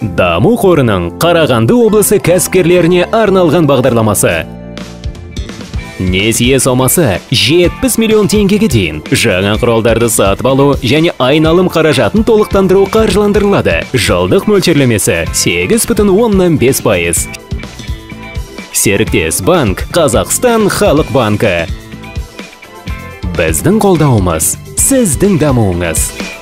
даму қорының қарағанды облысы кәсіпкерлеріне арналған бағдарламасы. Несие сомасы 70 миллион теңгеге дейін. Жаңа құралдарды сатып алу және айналым қаражатын толықтандыру қаржыландырылады. Жылдық мөлшерлемесі 8,5 пайыз. Серіктес банк қазақстан халық банкі. Біздің қолдауымыз сіздің дамуыңыз.